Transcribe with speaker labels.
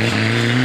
Speaker 1: Mm-hmm.